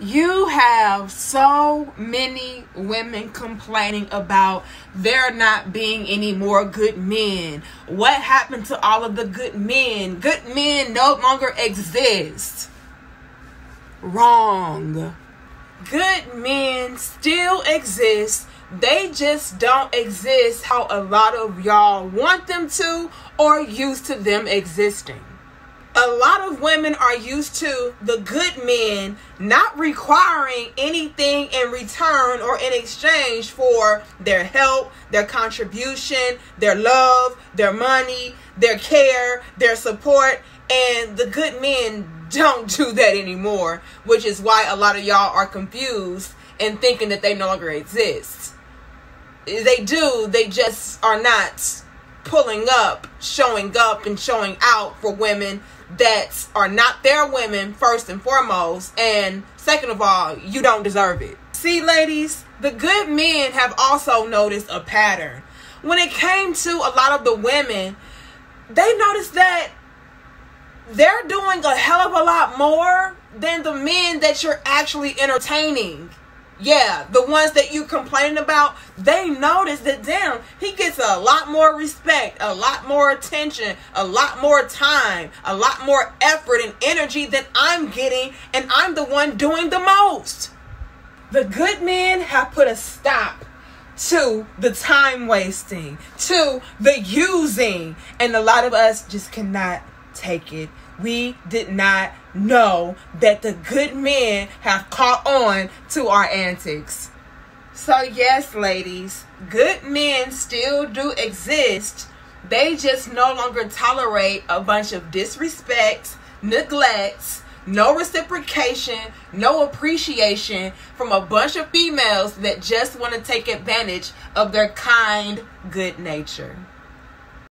you have so many women complaining about there not being any more good men. What happened to all of the good men? Good men no longer exist. Wrong. Good men still exist. They just don't exist how a lot of y'all want them to or used to them existing a lot of women are used to the good men not requiring anything in return or in exchange for their help, their contribution, their love, their money, their care, their support. And the good men don't do that anymore, which is why a lot of y'all are confused and thinking that they no longer exist. They do, they just are not pulling up, showing up, and showing out for women that are not their women, first and foremost. And second of all, you don't deserve it. See, ladies, the good men have also noticed a pattern. When it came to a lot of the women, they noticed that they're doing a hell of a lot more than the men that you're actually entertaining yeah, the ones that you complaining about, they notice that damn, he gets a lot more respect, a lot more attention, a lot more time, a lot more effort and energy than I'm getting, and I'm the one doing the most. The good men have put a stop to the time wasting, to the using, and a lot of us just cannot take it. We did not know that the good men have caught on to our antics. So, yes, ladies, good men still do exist. They just no longer tolerate a bunch of disrespect, neglects, no reciprocation, no appreciation from a bunch of females that just want to take advantage of their kind, good nature.